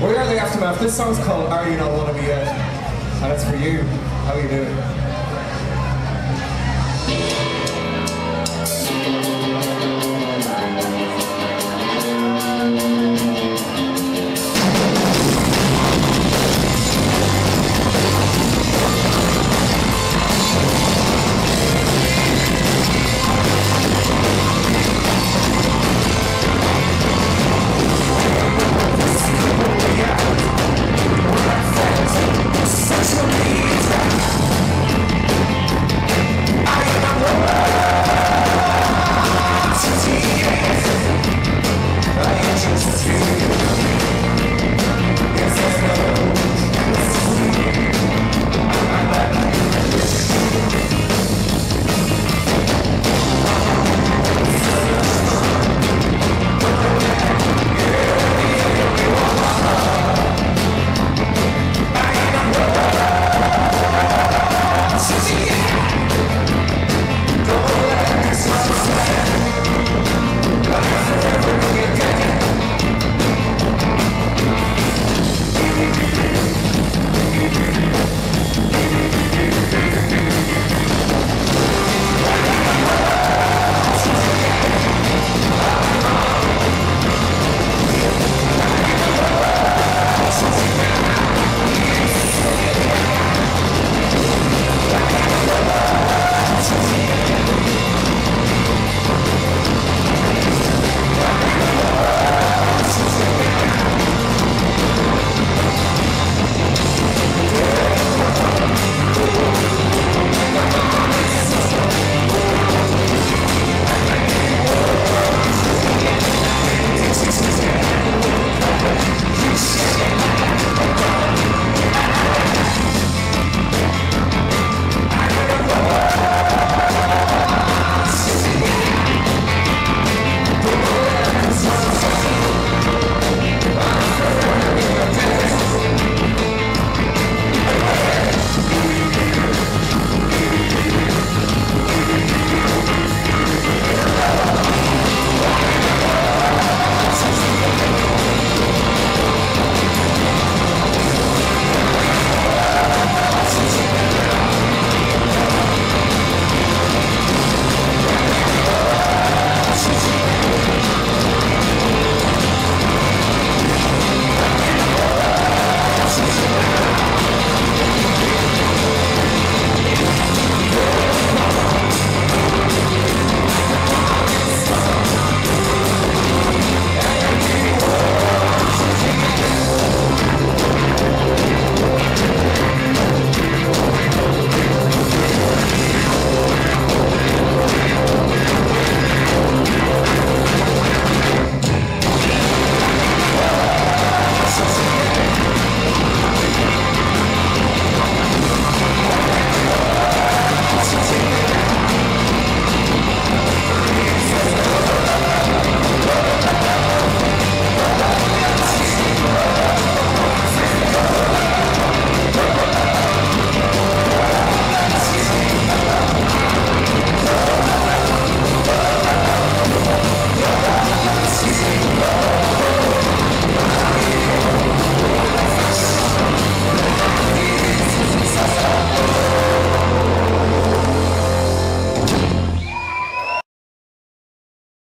We're here in the aftermath. This song's called Are You Not Wanting Me Yet? Oh, and it's for you. How are you doing?